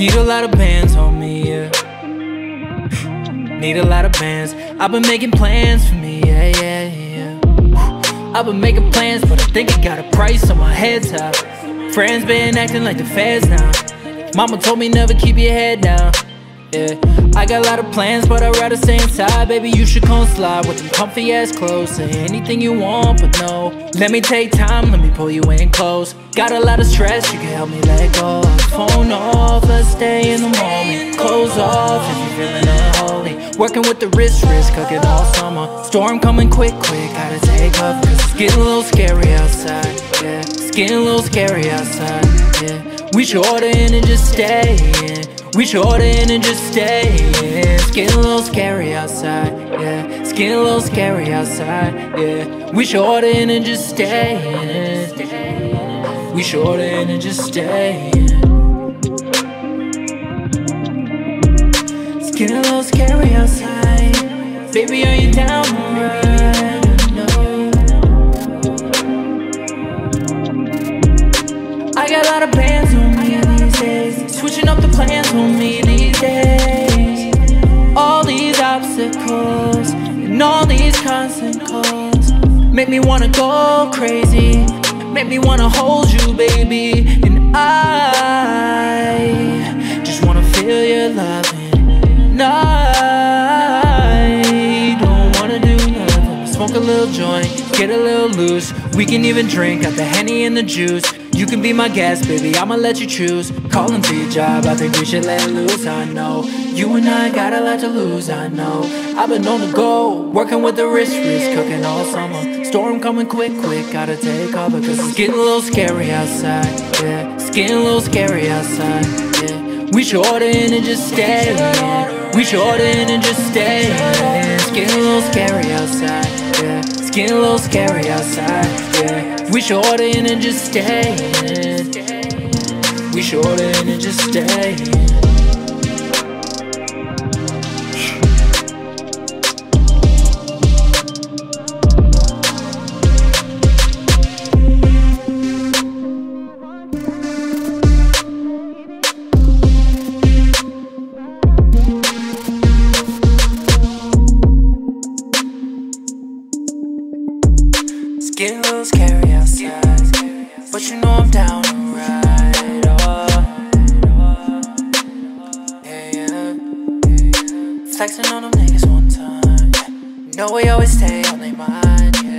Need a lot of bands on me, yeah. Need a lot of bands. I've been making plans for me, yeah, yeah, yeah. I've been making plans, but I think I got a price on my head top. Friends been acting like the feds now. Mama told me never keep your head down. Yeah, I got a lot of plans, but I'd rather stay inside. Baby, you should come slide with them comfy ass clothes. Say anything you want, but no. Let me take time, let me pull you in close. Got a lot of stress, you can help me let go. Phone off, let's stay in the moment. Clothes off if you're feeling unholy. Working with the wrist, wrist, cooking all summer. Storm coming quick, quick, gotta take off. Cause it's getting a little scary outside. Yeah, it's getting a little scary outside. Yeah, we should order in and just stay in. We in and just stay in. It's getting a little scary outside, yeah. It's getting a little scary outside, yeah. We in and just stay in. We in and just stay in. It's getting a little scary outside. Baby, are you down constant calls make me wanna go crazy. Make me wanna hold you, baby. And I just wanna feel your loving. I don't wanna do nothing. Smoke a little joint, get a little loose. We can even drink, got the henny and the juice. You can be my guest, baby, I'ma let you choose. Calling for your job, I think we should let loose, I know. You and I got a lot to lose, I know. I've been on the go, working with the wrist, wrist Cooking all summer, storm coming quick, quick Gotta take off because it's getting a little scary outside, yeah. It's getting a little scary outside, yeah. We should order in and just stay, yeah. We should order in and just stay, yeah. It's getting a little scary outside, yeah Getting a little scary outside, yeah we should order in and just stay in. We should order in and just stay in. Getting a little outside, but you know I'm down to ride. Oh, yeah, yeah. Flexing on them niggas one time. You know we always stay on their mind.